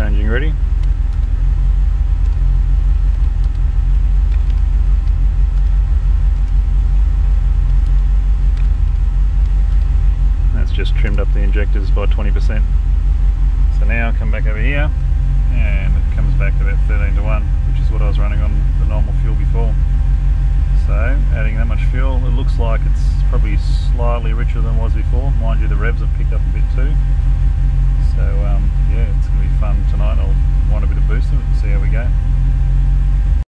changing. Ready? That's just trimmed up the injectors by 20%. So now I come back over here and it comes back about 13 to 1 which is what I was running on the normal fuel before. So adding that much fuel it looks like it's probably slightly richer than it was before. Mind you the revs have picked up a bit too.